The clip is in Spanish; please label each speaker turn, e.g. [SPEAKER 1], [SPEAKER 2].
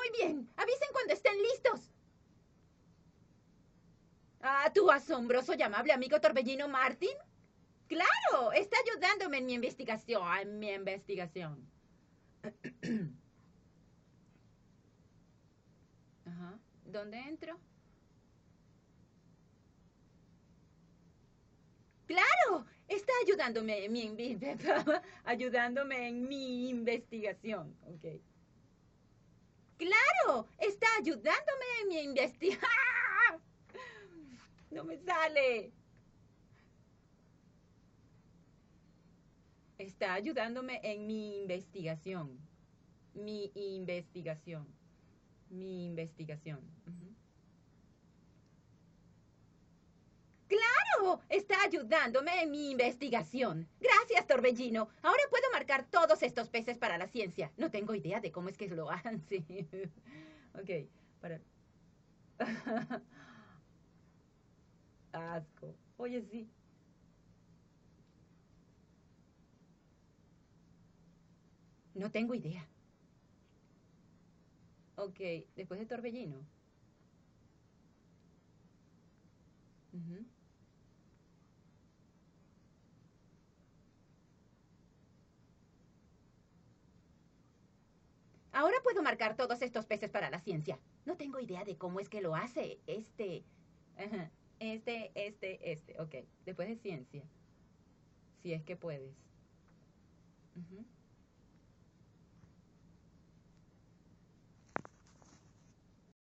[SPEAKER 1] Muy bien. Avisen cuando estén listos. Ah, tu asombroso y amable amigo Torbellino Martin. Claro, está ayudándome en mi investigación. En mi investigación. Ajá. ¿Dónde entro? Claro, está ayudándome en mi ayudándome en mi investigación. Ok. Ayudándome en mi investigación. No me sale. Está ayudándome en mi investigación. Mi investigación. Mi investigación. Claro, está ayudándome en mi investigación. Gracias, Torbellino. Ahora puedo marcar todos estos peces para la ciencia. No tengo idea de cómo es que lo sí. Ok, para... Asco. Oye, sí. No tengo idea. Ok, después de Torbellino. Ahora puedo marcar todos estos peces para la ciencia. No tengo idea de cómo es que lo hace este. Este, este, este. Ok. Después de ciencia. Si es que puedes.